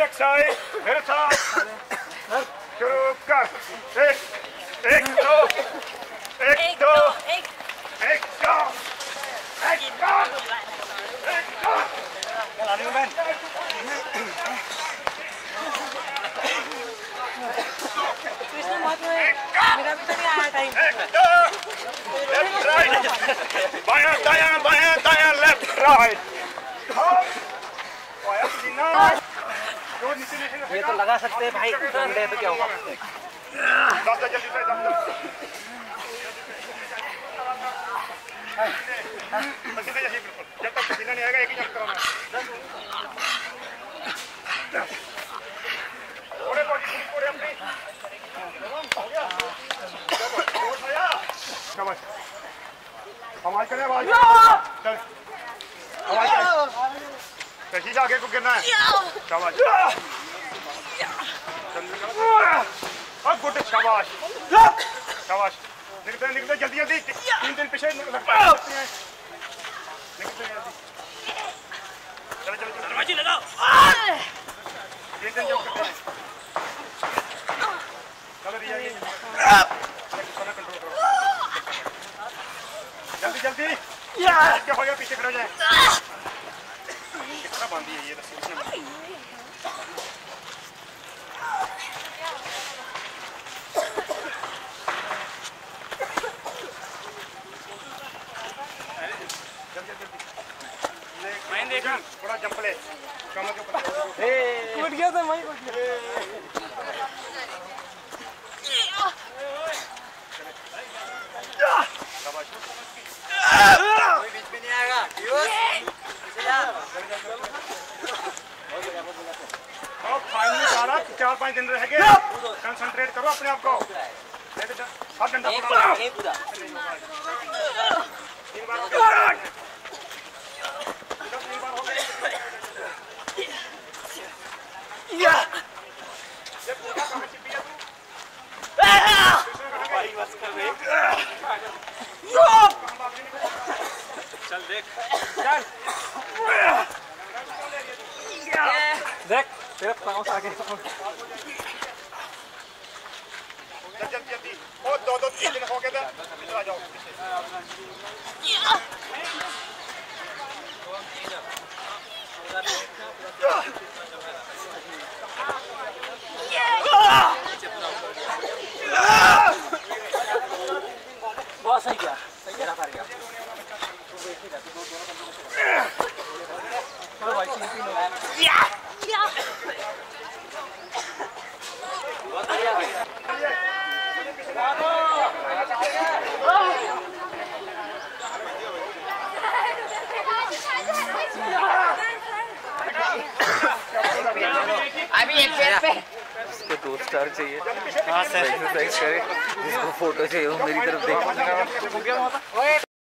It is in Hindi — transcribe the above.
नेक्स्ट साइड मेरे साथ शुरू कर एक एक दो एक दो एक एक दो एक दो एक दो कृष्ण बहुत मेरा भी तो नहीं आया टाइम एक दो लेफ़्ट राइट बायां दायां बायां दायां लेफ़्ट राइट बायां सीना जो नीचे नीचे ये तो लगा सकते हैं भाई डंडे पे क्या होगा? जब तक पसीना नहीं आएगा एक ही जंप कराना थोड़े थोड़े अपनी आवाज़ करें आवाज़ चल। आवाज़ कशी आगे को गिरना है। शाबाश। अब गुड शाबाश। शाबाश। निकलते हैं निकलते जल्दी जल्दी। तीन दिन पीछे निकलते हैं निकलते जल्दी। चलो चलो चलो। दरवाजे लगाओ। तीन दिन जब करते हैं। चलो रिया कंट्रोल करो। जल्दी जल्दी। क्या हो गया पीछे खड़े हो जाए। है ये रस्सी इसने बांधी। मैं देखा बड़ा जंप ले। कमर के ऊपर। गया था वहीं गया शाबाश कोई बीच में नहीं आएगा और फाइनली सारा चार पाँच दिन रह गए। कंसंट्रेट करो अपने आप को। तो तीन बार तीन बार हो गए ये पूरा छिपी है तू? चल देख। देख। तेरा पाँव से आगे जल्दी जल्दी जल्दी ओ दो दो तीन दिन हो गए थे इधर आ जाओ पीछे। बहुत सही इसको दो स्टार चाहिए। हाँ सर एक्सरसाइज करे। जिसको फ़ोटो चाहिए वो मेरी तरफ़ देख।